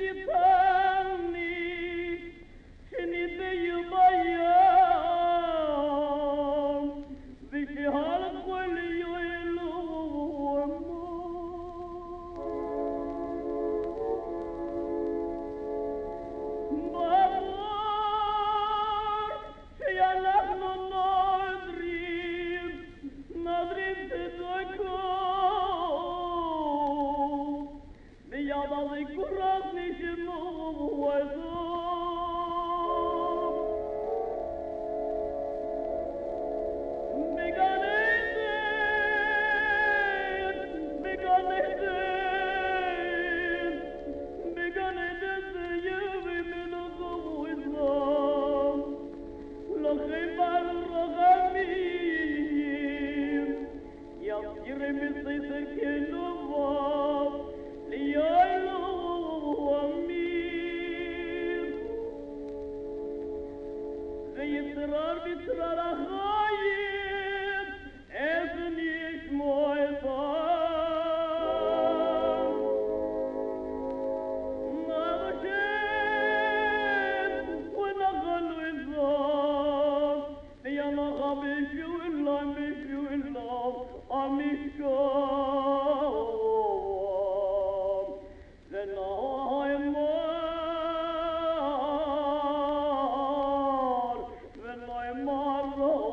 If you. في اضطرار بيصرار خايف ابني شمو ونغل وزار يا نغا مشي ولا مشي ولا امشي لنا هاي Amen.